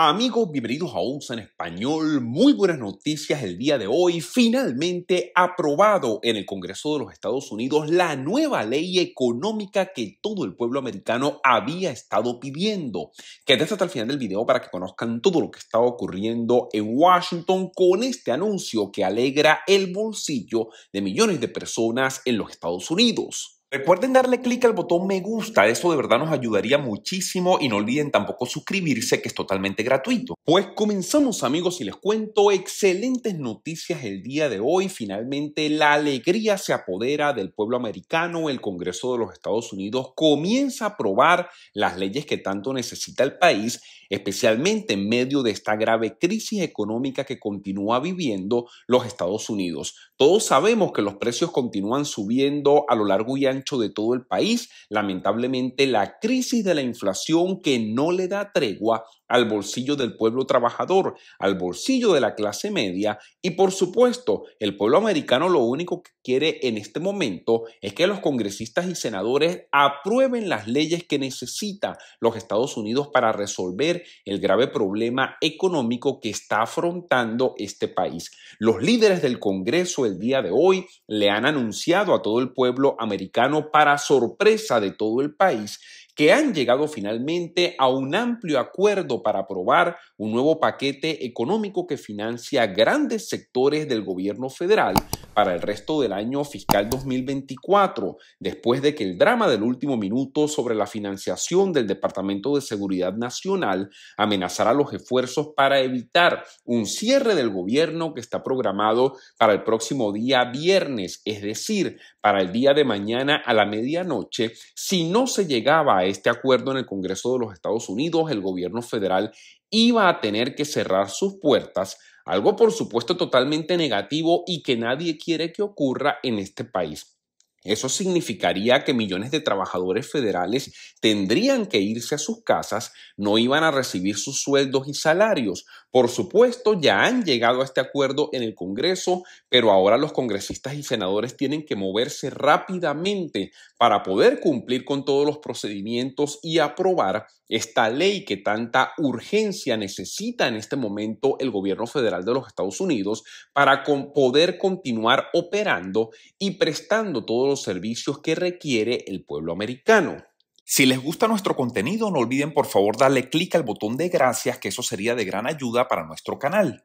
Amigos, bienvenidos a ONSA en Español. Muy buenas noticias el día de hoy. Finalmente aprobado en el Congreso de los Estados Unidos la nueva ley económica que todo el pueblo americano había estado pidiendo. Quédense hasta el final del video para que conozcan todo lo que está ocurriendo en Washington con este anuncio que alegra el bolsillo de millones de personas en los Estados Unidos. Recuerden darle clic al botón me gusta, eso de verdad nos ayudaría muchísimo y no olviden tampoco suscribirse que es totalmente gratuito. Pues comenzamos amigos y les cuento excelentes noticias el día de hoy. Finalmente la alegría se apodera del pueblo americano, el Congreso de los Estados Unidos comienza a aprobar las leyes que tanto necesita el país, especialmente en medio de esta grave crisis económica que continúa viviendo los Estados Unidos. Todos sabemos que los precios continúan subiendo a lo largo y ancho de todo el país. Lamentablemente, la crisis de la inflación que no le da tregua al bolsillo del pueblo trabajador, al bolsillo de la clase media y por supuesto el pueblo americano lo único que quiere en este momento es que los congresistas y senadores aprueben las leyes que necesita los Estados Unidos para resolver el grave problema económico que está afrontando este país. Los líderes del Congreso el día de hoy le han anunciado a todo el pueblo americano para sorpresa de todo el país que han llegado finalmente a un amplio acuerdo para aprobar un nuevo paquete económico que financia grandes sectores del gobierno federal para el resto del año fiscal 2024, después de que el drama del último minuto sobre la financiación del Departamento de Seguridad Nacional amenazara los esfuerzos para evitar un cierre del gobierno que está programado para el próximo día viernes, es decir, para el día de mañana a la medianoche, si no se llegaba a este acuerdo en el Congreso de los Estados Unidos, el gobierno federal iba a tener que cerrar sus puertas, algo por supuesto totalmente negativo y que nadie quiere que ocurra en este país. Eso significaría que millones de trabajadores federales tendrían que irse a sus casas, no iban a recibir sus sueldos y salarios. Por supuesto, ya han llegado a este acuerdo en el Congreso, pero ahora los congresistas y senadores tienen que moverse rápidamente para poder cumplir con todos los procedimientos y aprobar esta ley que tanta urgencia necesita en este momento el gobierno federal de los Estados Unidos para poder continuar operando y prestando todos los servicios que requiere el pueblo americano. Si les gusta nuestro contenido, no olviden por favor darle clic al botón de gracias, que eso sería de gran ayuda para nuestro canal.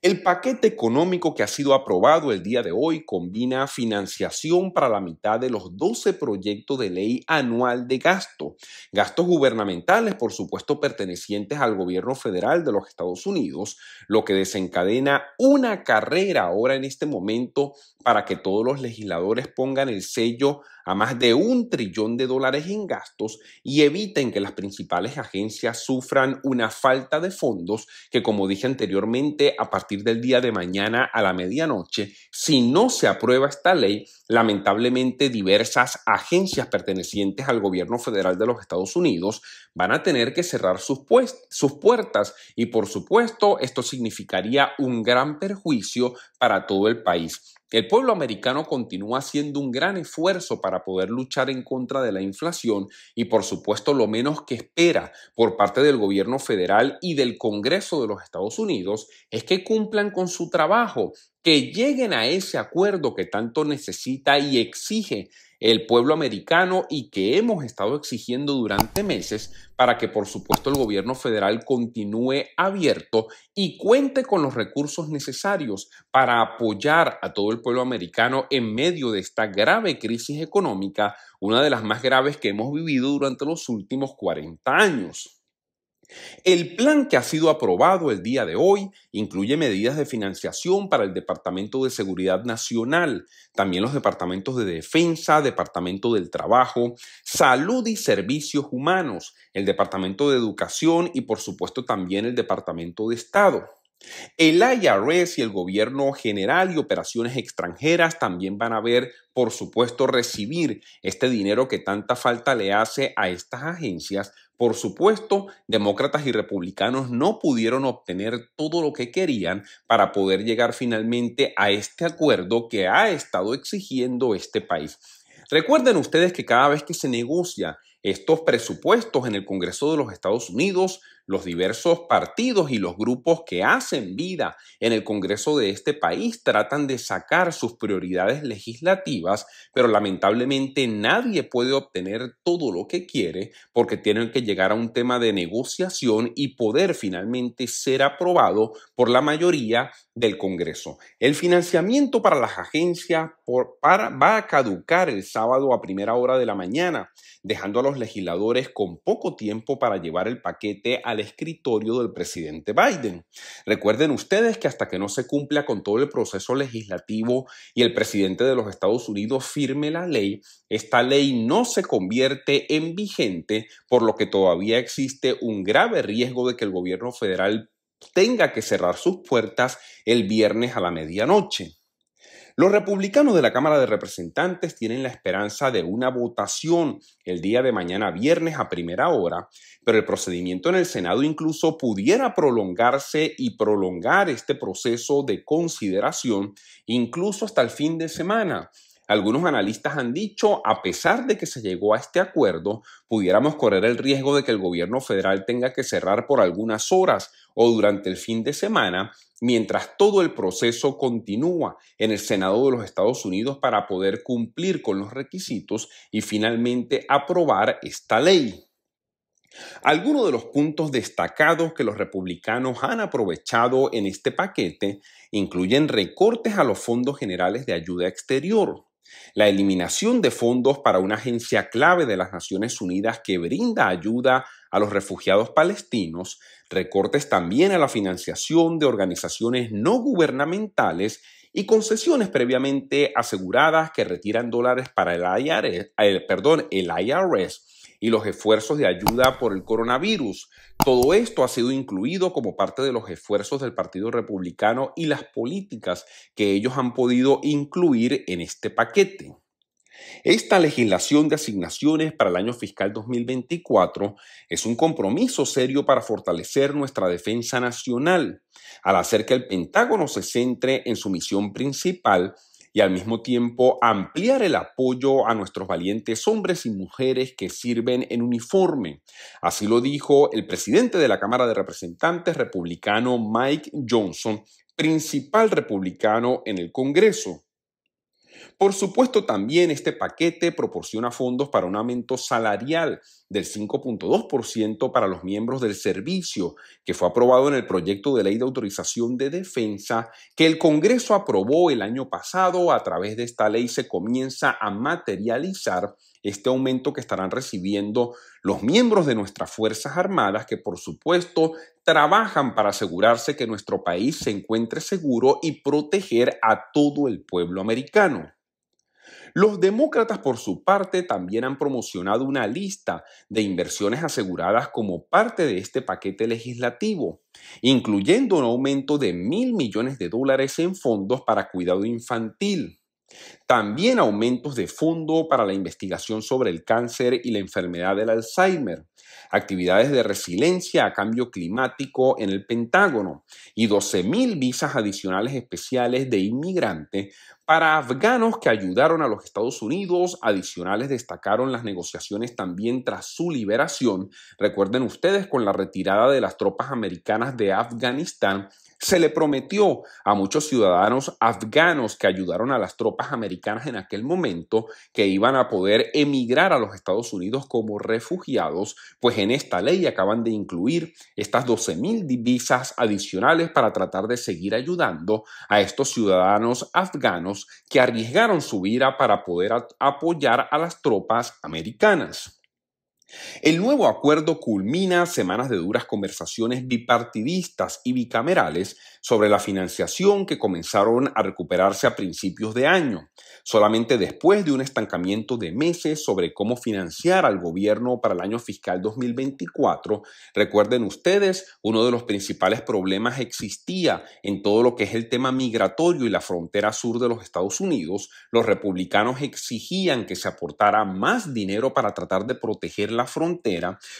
El paquete económico que ha sido aprobado el día de hoy combina financiación para la mitad de los 12 proyectos de ley anual de gasto, gastos gubernamentales, por supuesto, pertenecientes al gobierno federal de los Estados Unidos, lo que desencadena una carrera ahora en este momento para que todos los legisladores pongan el sello a más de un trillón de dólares en gastos y eviten que las principales agencias sufran una falta de fondos que, como dije anteriormente, a partir del día de mañana a la medianoche, si no se aprueba esta ley, lamentablemente diversas agencias pertenecientes al gobierno federal de los Estados Unidos van a tener que cerrar sus, puertas y, por supuesto, esto significaría un gran perjuicio para todo el país. El pueblo americano continúa haciendo un gran esfuerzo para poder luchar en contra de la inflación y por supuesto lo menos que espera por parte del gobierno federal y del Congreso de los Estados Unidos es que cumplan con su trabajo, que lleguen a ese acuerdo que tanto necesita y exige el pueblo americano y que hemos estado exigiendo durante meses para que por supuesto el gobierno federal continúe abierto y cuente con los recursos necesarios para apoyar a todo el pueblo americano en medio de esta grave crisis económica, una de las más graves que hemos vivido durante los últimos 40 años. El plan que ha sido aprobado el día de hoy incluye medidas de financiación para el Departamento de Seguridad Nacional, también los departamentos de Defensa, Departamento del Trabajo, Salud y Servicios Humanos, el Departamento de Educación y por supuesto también el Departamento de Estado. El IRS y el gobierno general y operaciones extranjeras también van a ver, por supuesto, recibir este dinero que tanta falta le hace a estas agencias. Por supuesto, demócratas y republicanos no pudieron obtener todo lo que querían para poder llegar finalmente a este acuerdo que ha estado exigiendo este país. Recuerden ustedes que cada vez que se negocia estos presupuestos en el Congreso de los Estados Unidos, los diversos partidos y los grupos que hacen vida en el Congreso de este país tratan de sacar sus prioridades legislativas, pero lamentablemente nadie puede obtener todo lo que quiere porque tienen que llegar a un tema de negociación y poder finalmente ser aprobado por la mayoría del Congreso. El financiamiento para las agencias va a caducar el sábado a primera hora de la mañana, dejando a los legisladores con poco tiempo para llevar el paquete al escritorio del presidente Biden. Recuerden ustedes que hasta que no se cumpla con todo el proceso legislativo y el presidente de los Estados Unidos firme la ley, esta ley no se convierte en vigente, por lo que todavía existe un grave riesgo de que el gobierno federal tenga que cerrar sus puertas el viernes a la medianoche. Los republicanos de la Cámara de Representantes tienen la esperanza de una votación el día de mañana viernes a primera hora, pero el procedimiento en el Senado incluso pudiera prolongarse y prolongar este proceso de consideración incluso hasta el fin de semana. Algunos analistas han dicho, a pesar de que se llegó a este acuerdo, pudiéramos correr el riesgo de que el gobierno federal tenga que cerrar por algunas horas o durante el fin de semana, mientras todo el proceso continúa en el Senado de los Estados Unidos para poder cumplir con los requisitos y finalmente aprobar esta ley. Algunos de los puntos destacados que los republicanos han aprovechado en este paquete incluyen recortes a los fondos generales de ayuda exterior, la eliminación de fondos para una agencia clave de las Naciones Unidas que brinda ayuda a los refugiados palestinos, recortes también a la financiación de organizaciones no gubernamentales y concesiones previamente aseguradas que retiran dólares para el IRS, el, perdón, el y los esfuerzos de ayuda por el coronavirus. Todo esto ha sido incluido como parte de los esfuerzos del Partido Republicano y las políticas que ellos han podido incluir en este paquete. Esta legislación de asignaciones para el año fiscal 2024 es un compromiso serio para fortalecer nuestra defensa nacional, al hacer que el Pentágono se centre en su misión principal y al mismo tiempo ampliar el apoyo a nuestros valientes hombres y mujeres que sirven en uniforme. Así lo dijo el presidente de la Cámara de Representantes republicano Mike Johnson, principal republicano en el Congreso. Por supuesto, también este paquete proporciona fondos para un aumento salarial del 5.2% para los miembros del servicio, que fue aprobado en el proyecto de ley de autorización de defensa que el Congreso aprobó el año pasado. A través de esta ley se comienza a materializar este aumento que estarán recibiendo los miembros de nuestras Fuerzas Armadas, que por supuesto trabajan para asegurarse que nuestro país se encuentre seguro y proteger a todo el pueblo americano. Los demócratas, por su parte, también han promocionado una lista de inversiones aseguradas como parte de este paquete legislativo, incluyendo un aumento de mil millones de dólares en fondos para cuidado infantil. También aumentos de fondo para la investigación sobre el cáncer y la enfermedad del Alzheimer, actividades de resiliencia a cambio climático en el Pentágono y 12.000 visas adicionales especiales de inmigrante para afganos que ayudaron a los Estados Unidos. Adicionales destacaron las negociaciones también tras su liberación. Recuerden ustedes con la retirada de las tropas americanas de Afganistán se le prometió a muchos ciudadanos afganos que ayudaron a las tropas americanas en aquel momento que iban a poder emigrar a los Estados Unidos como refugiados, pues en esta ley acaban de incluir estas 12 mil divisas adicionales para tratar de seguir ayudando a estos ciudadanos afganos que arriesgaron su vida para poder apoyar a las tropas americanas. El nuevo acuerdo culmina semanas de duras conversaciones bipartidistas y bicamerales sobre la financiación que comenzaron a recuperarse a principios de año, solamente después de un estancamiento de meses sobre cómo financiar al gobierno para el año fiscal 2024. Recuerden ustedes, uno de los principales problemas existía en todo lo que es el tema migratorio y la frontera sur de los Estados Unidos. Los republicanos exigían que se aportara más dinero para tratar de proteger la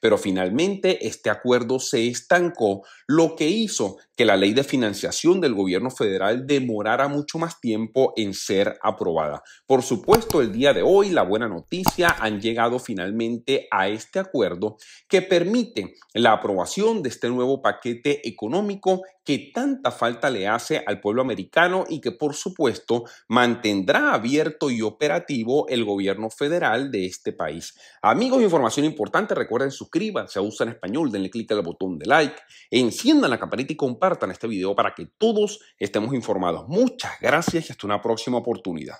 pero finalmente este acuerdo se estancó, lo que hizo que la ley de financiación del gobierno federal demorara mucho más tiempo en ser aprobada. Por supuesto, el día de hoy, la buena noticia, han llegado finalmente a este acuerdo que permite la aprobación de este nuevo paquete económico que tanta falta le hace al pueblo americano y que por supuesto mantendrá abierto y operativo el gobierno federal de este país. Amigos, información importante, recuerden suscríbanse a USA en español, denle clic al botón de like, enciendan la campanita y compartan este video para que todos estemos informados. Muchas gracias y hasta una próxima oportunidad.